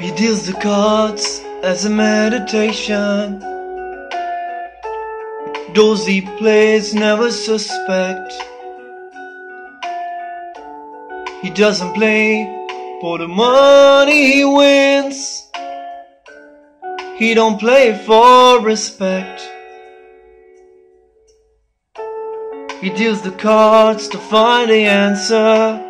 He deals the cards as a meditation. Those he plays never suspect. He doesn't play for the money he wins. He don't play for respect. He deals the cards to find the answer.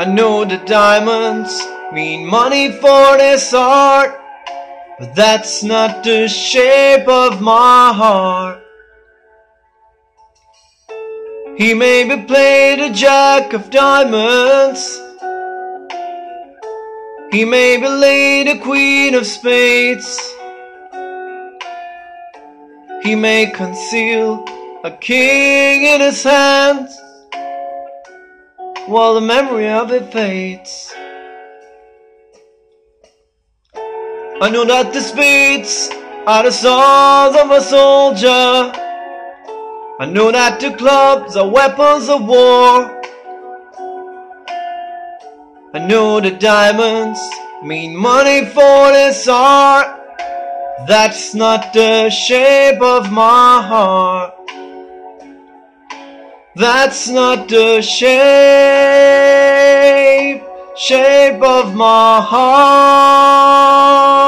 I know the diamonds mean money for this art, but that's not the shape of my heart. He may be played a jack of diamonds. He may be laid a queen of spades. He may conceal a king in his hands while the memory of it fades. I know that the spades are the swords of a soldier. I know that the clubs are weapons of war. I know the diamonds mean money for this art. That's not the shape of my heart. That's not the shape, shape of my heart.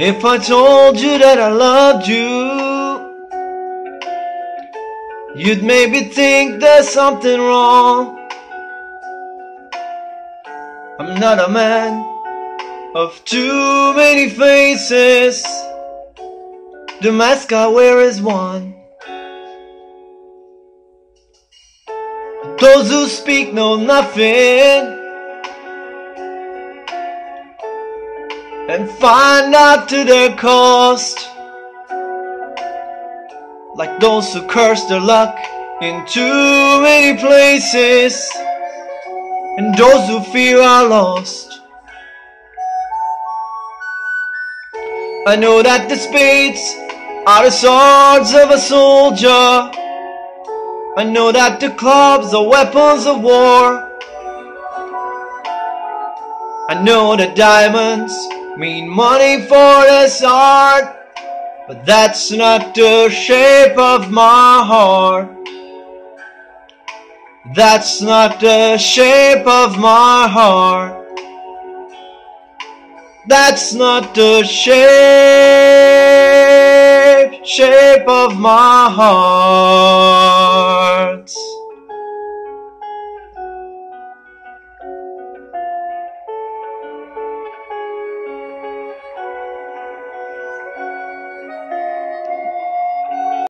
If I told you that I loved you, you'd maybe think there's something wrong. I'm not a man of too many faces. The mask I wear is one. Those who speak know nothing. And find out to their cost. Like those who curse their luck in too many places, and those who fear are lost. I know that the spades are the swords of a soldier. I know that the clubs are weapons of war. I know the diamonds mean money for this art, but that's not the shape of my heart. That's not the shape of my heart. That's not the shape, shape of my heart.